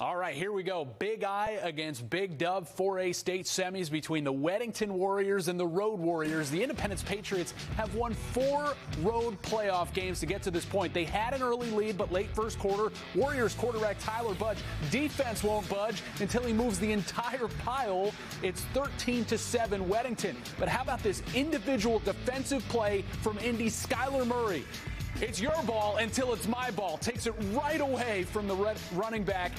All right, here we go. Big Eye against Big Dub 4A state semis between the Weddington Warriors and the Road Warriors. The Independence Patriots have won four road playoff games to get to this point. They had an early lead, but late first quarter, Warriors quarterback Tyler Budge defense won't budge until he moves the entire pile. It's 13 to 7 Weddington. But how about this individual defensive play from Indy's Skylar Murray? It's your ball until it's my ball. Takes it right away from the running back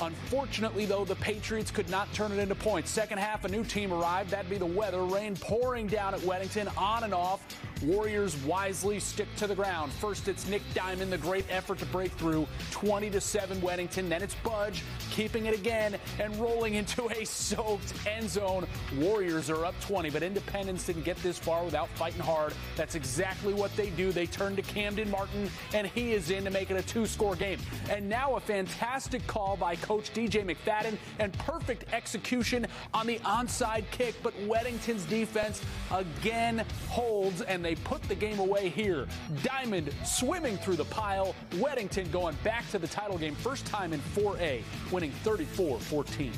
Unfortunately, though, the Patriots could not turn it into points. Second half, a new team arrived. That'd be the weather. Rain pouring down at Weddington, on and off. Warriors wisely stick to the ground. First, it's Nick Diamond, the great effort to break through 20 to 7 Weddington. Then it's Budge keeping it again and rolling into a soaked end zone. Warriors are up 20, but Independence didn't get this far without fighting hard. That's exactly what they do. They turn to Camden Martin, and he is in to make it a two score game. And now a fantastic call by Coach DJ McFadden and perfect execution on the onside kick, but Weddington's defense again holds and they put the game away here. Diamond swimming through the pile. Weddington going back to the title game, first time in 4A, winning 34 14.